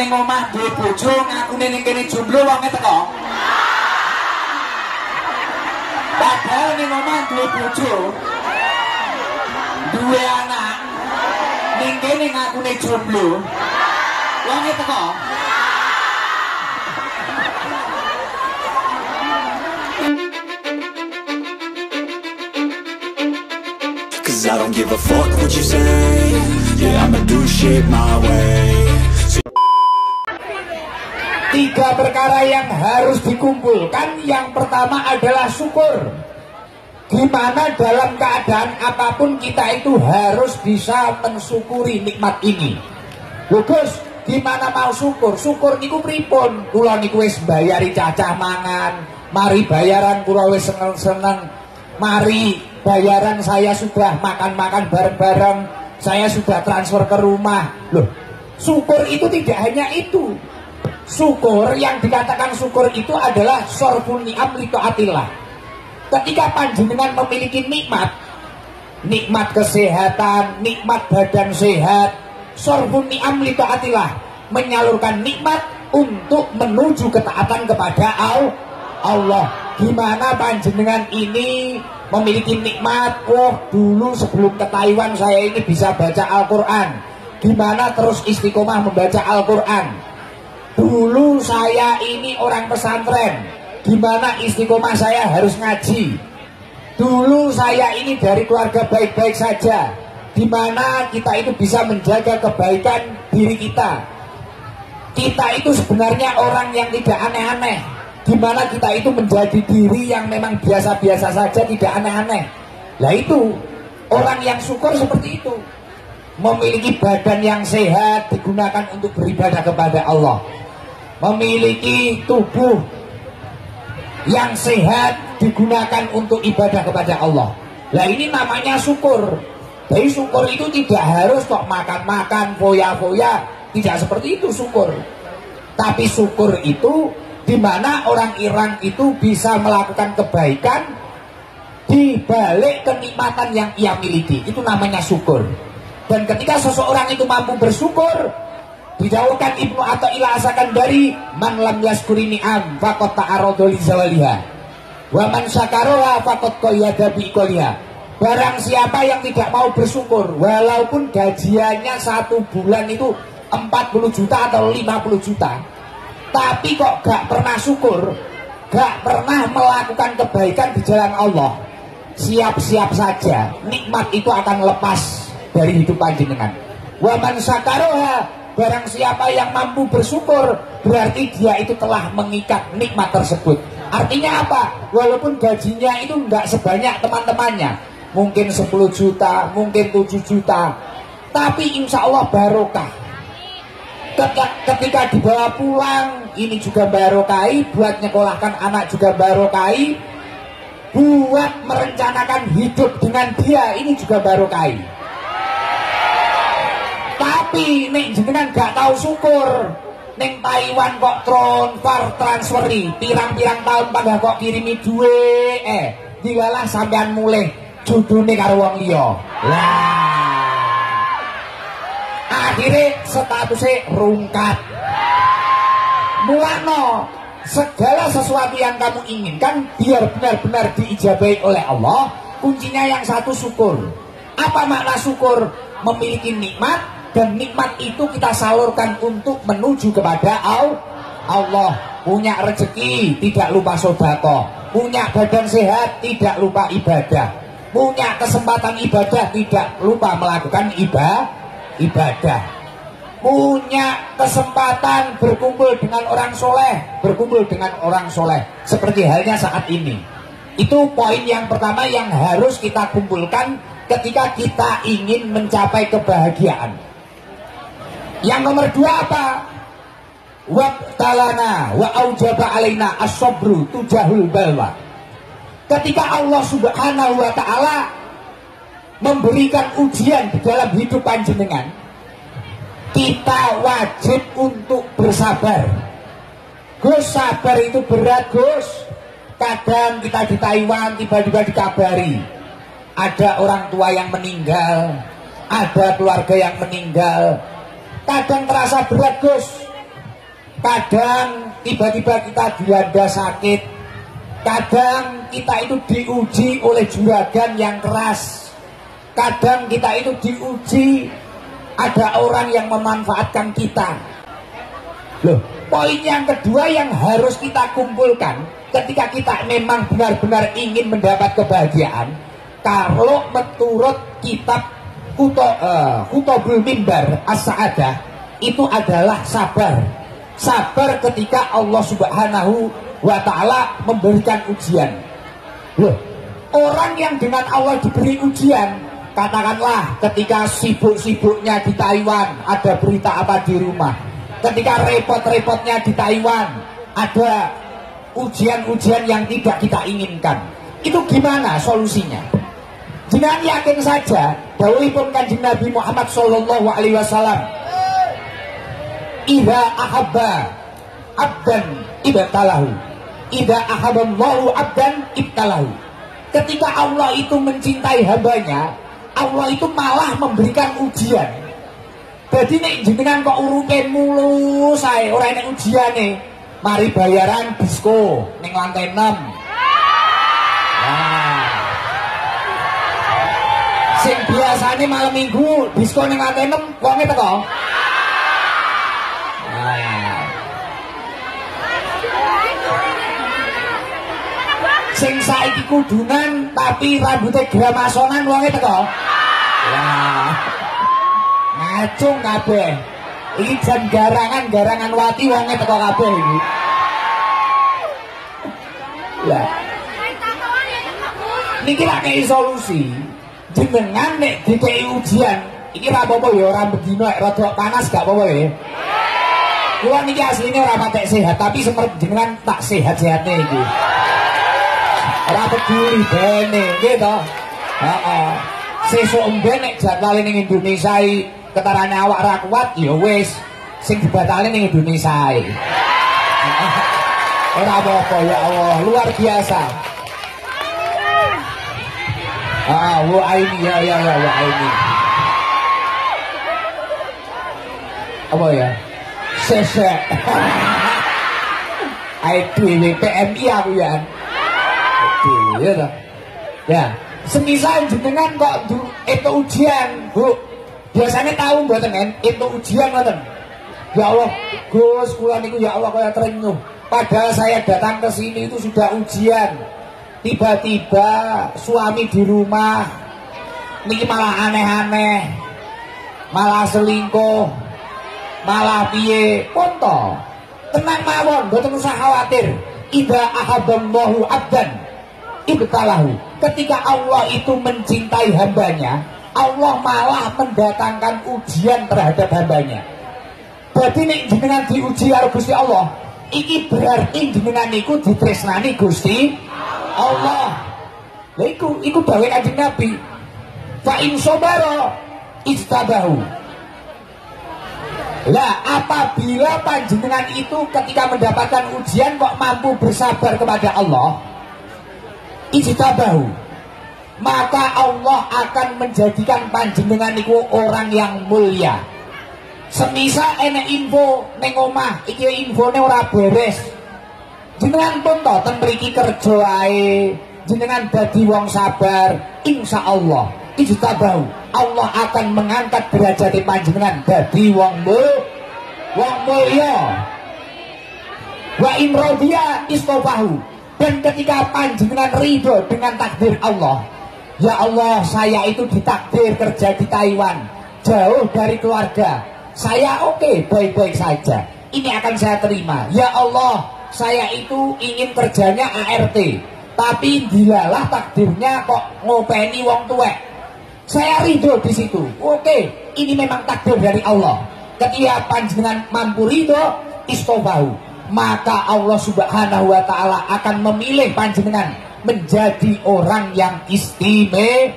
ning omah duwe bojo ngakune ning kene jomblo wonge teko. Padahal ning omah duwe bojo. Duwe anak. Ning kene ngakune jomblo. Wonge teko. I don't give a fuck what you say Yeah, I'ma do shit my way Tiga perkara yang harus dikumpulkan. Yang pertama adalah syukur. Gimana dalam keadaan apa pun kita itu harus bisa mensyukuri nikmat ini. Bagus, gimana mau syukur? Syukur niku pripun? Kula niku wis bayari cacah mangan Mari bayaran kula wis seneng-seneng. Mari bayaran saya sudah makan-makan bareng-bareng Saya sudah transfer ke rumah. Loh, syukur itu tidak hanya itu syukur yang dikatakan syukur itu adalah sorfun ni'am li taatillah. Ketika panjenengan memiliki nikmat, nikmat kesehatan, nikmat badan sehat, sorfun ni'am li taatillah, menyalurkan nikmat untuk menuju ketaatan kepada Allah. Gimana panjenengan ini memiliki nikmat? Oh, dulu sebelum ke Taiwan saya ini bisa baca Al-Qur'an. Gimana terus istiqomah membaca Al-Qur'an? Dulu saya ini orang pesantren. Gimana istiqomah saya harus ngaji. Dulu saya ini dari keluarga baik-baik saja. Di mana kita itu bisa menjaga kebaikan diri kita. Kita itu sebenarnya orang yang tidak aneh-aneh. Di mana kita itu menjadi diri yang memang biasa-biasa saja Tidak aneh-aneh. Nah itu Orang yang syukur seperti itu. Memiliki badan yang sehat Digunakan untuk beribadah kepada Allah memiliki tubuh yang sehat digunakan untuk ibadah kepada Allah. Lah ini namanya syukur. Jadi syukur itu tidak harus kok makan-makan, foya-foya, tidak seperti itu syukur. Tapi syukur itu di mana orang Iran itu bisa melakukan kebaikan di balik kenikmatan yang ia miliki. Itu namanya syukur. Dan ketika seseorang itu mampu bersyukur, Dijauhkan Ibnu Athaillah asakan dari man lam yaskuri ni'am faqad ta'arada li zawaliha. Wa man syakaroha faqad qayyada Barang siapa yang tidak mau bersyukur walaupun gajiannya satu bulan itu 40 juta atau 50 juta tapi kok gak pernah syukur gak pernah melakukan kebaikan di jalan Allah siap-siap saja nikmat itu akan lepas dari hidup panjenengan waman sakaroha Barang siapa yang mampu bersyukur Berarti dia itu telah mengikat nikmat tersebut. Artinya apa? Walaupun gajinya itu enggak sebanyak teman-temannya. Mungkin 10 juta, mungkin 7 juta. Tapi insya Allah barokah. Ketika dibawa pulang Ini juga barokai Buat nyekolahkan anak juga barokai Buat merencanakan hidup dengan dia Ini juga barokai tapi jenengan gak tahu syukur. Neng Taiwan kok transfer transferi. Pirang-pirang tahun pada kok kirimi duwe eh dilalah sampean mulai judune karo wong liya. Lah. Akhirnya statusnya rungkat. Mulano segala sesuatu yang kamu inginkan biar benar-benar diijabahi oleh Allah kuncinya yang satu syukur. Apa makna syukur? Memiliki nikmat dan nikmat itu kita salurkan untuk menuju kepada Allah. Punya rezeki tidak lupa sodako. Punya badan sehat tidak lupa ibadah. Punya kesempatan ibadah tidak lupa melakukan ibadah ibadah. Punya kesempatan berkumpul dengan orang soleh berkumpul dengan orang soleh. Seperti halnya saat ini. Itu poin yang pertama yang harus kita kumpulkan ketika kita ingin mencapai kebahagiaan yang nomor dua apa? Wabtalana wa aujaba alaina asobru tujahul balwa. Ketika Allah subhanahu wa ta'ala memberikan ujian di dalam hidup panjenengan, kita wajib untuk bersabar. Gus sabar itu berat Gus. Kadang kita di Taiwan tiba-tiba dikabari ada orang tua yang meninggal, ada keluarga yang meninggal, kadang terasa berat Gus. Kadang tiba-tiba kita dilanda sakit. Kadang kita itu diuji oleh juragan yang keras. Kadang kita itu diuji ada orang yang memanfaatkan kita. Loh poin yang kedua yang harus kita kumpulkan ketika kita memang benar-benar ingin mendapat kebahagiaan kalau menurut kitab Kuto, uh, Kutobul Mimbar As-Sa'adah itu adalah sabar sabar ketika Allah Subhanahu wa taala memberikan ujian. Loh, orang yang dengan Allah diberi ujian, katakanlah ketika sibuk-sibuknya di Taiwan ada berita apa di rumah. Ketika repot-repotnya di Taiwan ada ujian-ujian yang tidak kita inginkan. Itu gimana solusinya? Jangan yakin saja, dawuhipun kanjeng Nabi Muhammad Sallallahu Alaihi Wasallam, Ida ahabba abdan ibtalahu. Ida ahabballahu abdan ibtalahu. Ketika Allah itu mencintai hambanya, Allah itu malah memberikan ujian. Jadi nek jenengan kok urupe mulu saya orang nek ujian nih. Mari bayaran disko ning lantai 6. Sing biasanya malam minggu disko ning 6 wonge teko. Sing saiki kudunan tapi rambutnya gramasonan wonge teko. Wah. Ngacung kabeh. Iki jan garangan garangan wati wonge teko kabeh iki. Ya. Niki lak kei solusi. Jenengan nek dikei ujian, iki ra apa-apa ya ora bedino rada panas gak apa-apa ya. Kula niki asline ora patek sehat, tapi semerep jenengan tak sehat-sehatnya iki. Ora peduli bene, nggih to? Heeh. Sesuk embe nek jadwale ning Indonesia ketarane awak ra kuat ya wis sing dibatalin ning Indonesia. Ora apa-apa ya Allah, luar biasa. Ah, wa aini ya ya ya wa aini. Apa ya? Sesek. Ai dhewe PMI aku ya. Aduh, ya. Ya, semisal jenengan kok itu ujian, Bu. Biasanya tahu mboten kan? Itu ujian mboten. Ya Allah, Gus, kula niku ya Allah kaya terenyuh. Padahal saya datang ke sini itu sudah ujian. Tiba-tiba suami di rumah niki malah aneh-aneh. Malah selingkuh. Malah piye? Ponto. Tenang mawon, mboten usah khawatir. Ida ahabballahu abdan ibtalahu. Ketika Allah itu mencintai hambanya, Allah malah mendatangkan ujian terhadap hambanya. Berarti nek jenengan diuji karo Gusti Allah, iki berarti jenengan niku ditresnani Gusti Allah. Lha iku iku dawe Kanjeng Nabi. Fa in sabara istabahu. Lah apabila panjenengan itu ketika mendapatkan ujian kok mampu bersabar kepada Allah, ijtabahu. Maka Allah akan menjadikan panjenengan itu orang yang mulia. Semisa enek info ning omah, iki infone ora beres. Jenengan pun to ten mriki kerja ae, jenengan dadi wong sabar, insya Allah ijtabahu. Allah akan mengangkat derajat panjenengan dadi wong mul, wong mulya. Wa in radiya istofahu. Dan ketika panjenengan ridho dengan takdir Allah, ya Allah saya itu ditakdir kerja di Taiwan, jauh dari keluarga. Saya oke, okay, baik-baik saja. Ini akan saya terima. Ya Allah, saya itu ingin kerjanya ART. Tapi dilalah takdirnya kok ngopeni wong tuwek. Saya ridho di situ. Oke, ini memang takdir dari Allah. Ketika panjenengan mampu ridho, istobahu. Maka Allah subhanahu wa ta'ala akan memilih panjenengan menjadi orang yang istimewa.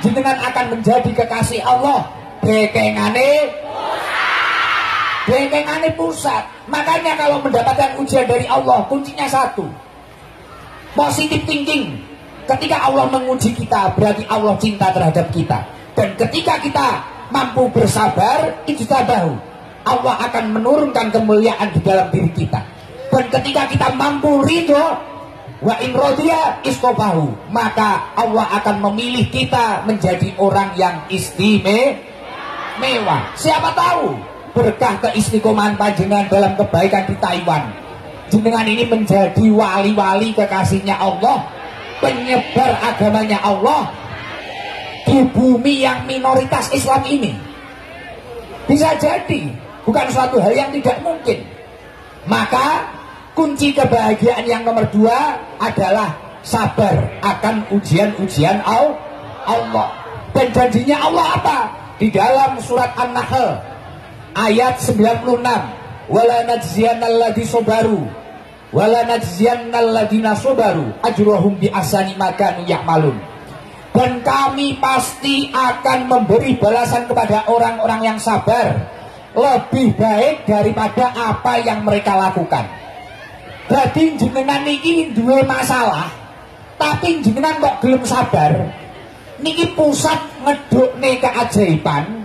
Jenengan akan menjadi kekasih Allah. Bekengane Bekengane pusat. Makanya kalau mendapatkan ujian dari Allah, kuncinya satu. Positive thinking. Ketika Allah menguji kita, berarti Allah cinta terhadap kita. Dan ketika kita mampu bersabar, itu tabahu. Allah akan menurunkan kemuliaan di dalam diri kita. Dan ketika kita mampu ridho, wa in rodiya istofahu, maka Allah akan memilih kita menjadi orang yang istimewa. Siapa tahu berkah keistiqomahan panjenengan dalam kebaikan di Taiwan. Jenengan ini menjadi wali-wali kekasihnya Allah, penyebar agamanya Allah di bumi yang minoritas Islam ini. Bisa jadi, bukan suatu hal yang tidak mungkin. Maka kunci kebahagiaan yang nomor dua adalah sabar akan ujian-ujian Allah. Dan janjinya Allah apa? Di dalam surat An-Nahl ayat 96 wala najziyannalladzi sabaru wala najziyannalladina sabaru ajruhum bi asani makanu ya'malun. Dan kami pasti akan memberi balasan kepada orang-orang yang sabar. Lebih baik daripada apa yang mereka lakukan. Jadi jenengan niki dua masalah, tapi jenengan kok belum sabar. Niki pusat ngedukne keajaiban,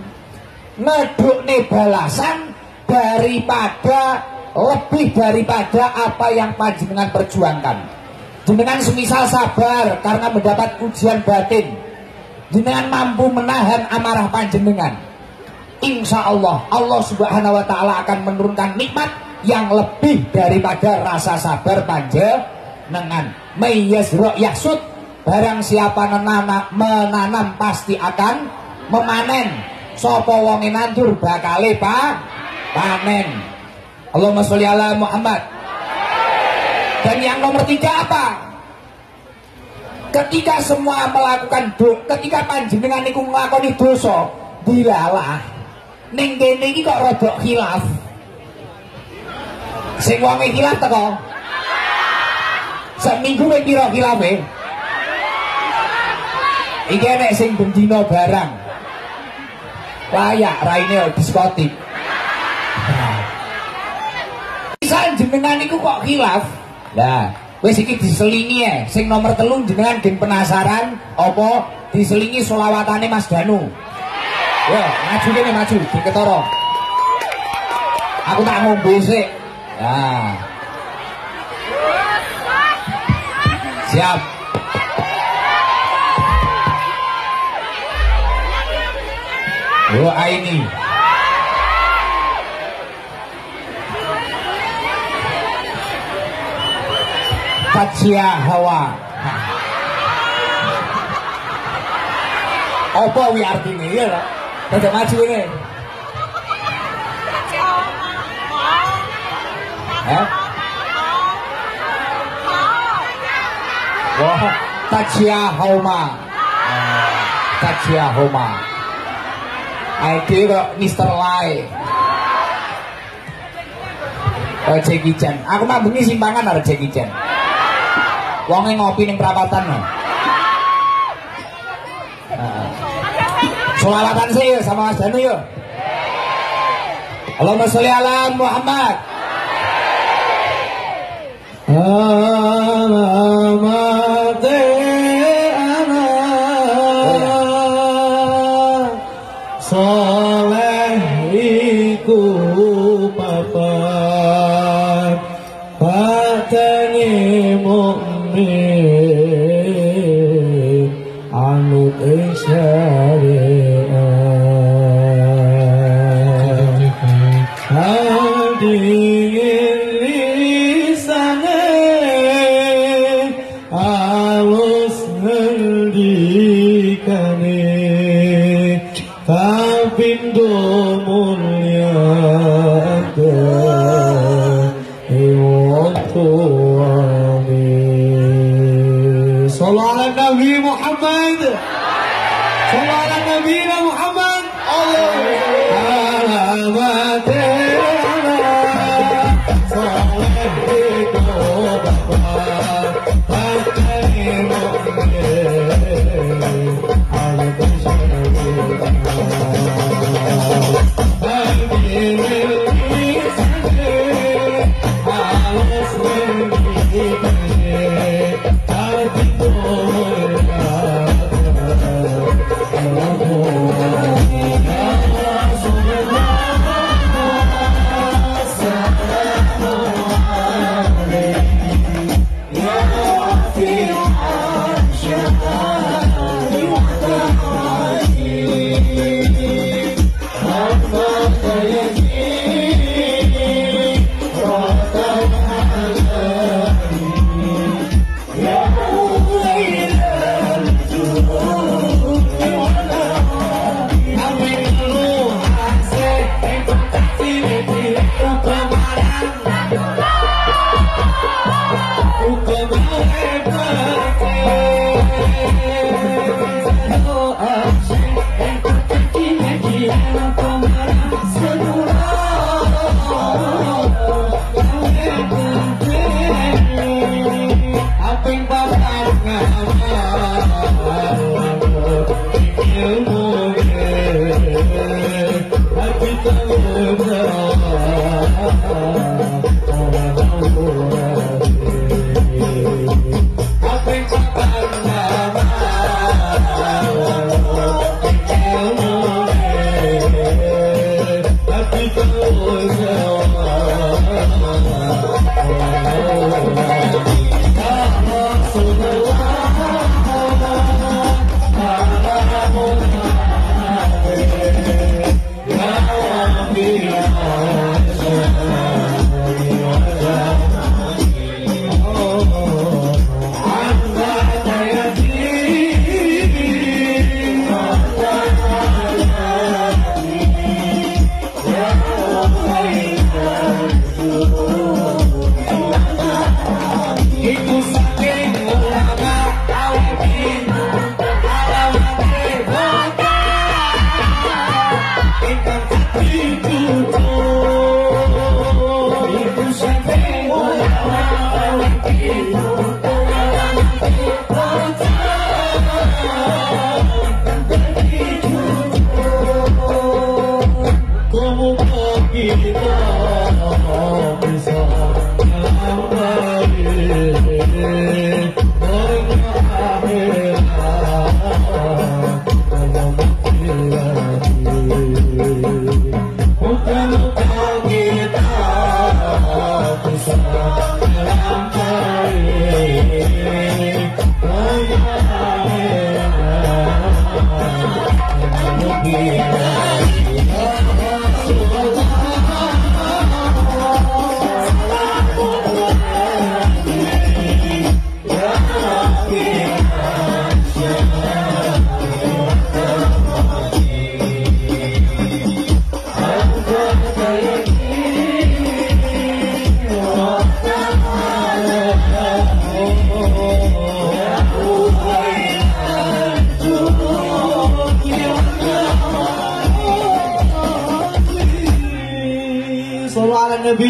ngedukne balasan daripada lebih daripada apa yang panjenengan perjuangkan. Jenengan semisal sabar karena mendapat ujian batin. Jenengan mampu menahan amarah panjenengan. Insya Allah Allah subhanahu wa ta'ala akan menurunkan nikmat yang lebih daripada rasa sabar panjenengan. Mayazro yaksud barang siapa menanam pasti akan memanen. Sopo wonge nandur bakale pa panen. Allahumma sholli ala Muhammad. Dan yang nomor tiga apa? Ketika semua melakukan do, ketika panjenengan niku nglakoni dosa, dilalah. Ning kene iki kok rada khilaf. Sing wonge khilaf teko. Seminggu wis pira khilafe? Iki enek sing bendina barang. Layak raine diskotik. Bisa jenengan niku kok khilaf? Lah, wis iki diselingi ya. Sing nomor telu jenengan gen penasaran apa diselingi solawatane Mas Danu. Yo, maju kene maju, di ketara. Aku tak ngombe sik. Nah. Siap. Ô, Aini. Patia Hawa. Apa wi artine ya lah. Maju ini. Hah? Tachia Homa. Tachia Homa. Aiki kok Mr. Lai. Oh, Jackie Chan. Aku mah bengi simpangan ada Jackie Chan. Wonge ngopi ning perapatan no. Nah. Solawatan sih sama Mas Danu yuk. Allahumma sholli ala Muhammad. Alamat محمد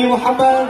محمد